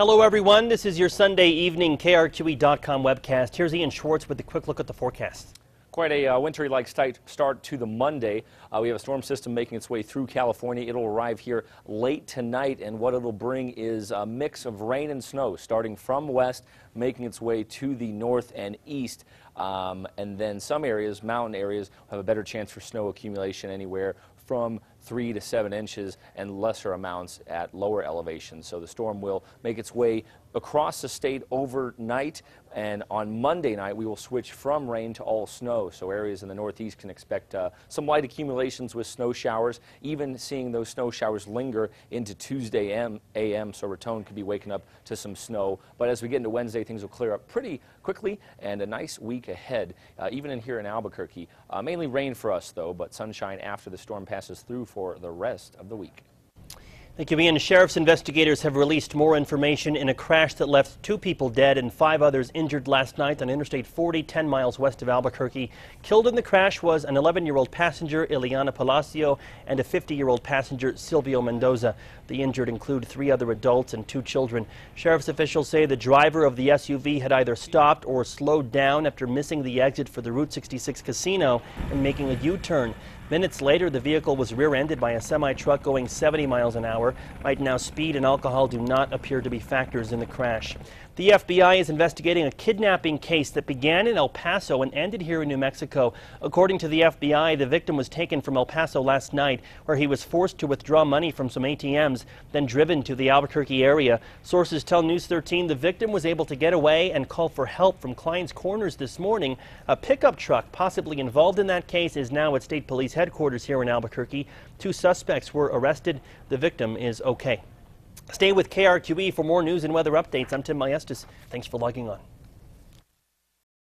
Hello, everyone. This is your Sunday evening KRQE.com webcast. Here's Ian Schwartz with a quick look at the forecast. Quite a uh, wintry-like start to the Monday. Uh, we have a storm system making its way through California. It'll arrive here late tonight, and what it'll bring is a mix of rain and snow starting from west, making its way to the north and east. Um, and then some areas, mountain areas, have a better chance for snow accumulation anywhere from three to seven inches and lesser amounts at lower elevations. So the storm will make its way across the state overnight. And on Monday night we will switch from rain to all snow. So areas in the northeast can expect uh, some light accumulations with snow showers. Even seeing those snow showers linger into Tuesday AM, AM so Raton could be waking up to some snow. But as we get into Wednesday things will clear up pretty quickly and a nice week ahead. Uh, even in here in Albuquerque uh, mainly rain for us though but sunshine after the storm passes through for the rest of the week. Thank you, Ian. Sheriff's investigators have released more information in a crash that left two people dead and five others injured last night on Interstate 40, 10 miles west of Albuquerque. Killed in the crash was an 11-year-old passenger, Ileana Palacio, and a 50-year-old passenger, Silvio Mendoza. The injured include three other adults and two children. Sheriff's officials say the driver of the SUV had either stopped or slowed down after missing the exit for the Route 66 casino and making a U-turn. Minutes later, the vehicle was rear-ended by a semi-truck going 70 miles an hour. Right now, speed and alcohol do not appear to be factors in the crash. The FBI is investigating a kidnapping case that began in El Paso and ended here in New Mexico. According to the FBI, the victim was taken from El Paso last night, where he was forced to withdraw money from some ATMs, then driven to the Albuquerque area. Sources tell News 13 the victim was able to get away and call for help from Clines Corners this morning. A pickup truck possibly involved in that case is now at state police headquarters here in Albuquerque. Two suspects were arrested. The victim is okay. Stay with KRQE for more news and weather updates. I'm Tim Maestas. Thanks for logging on.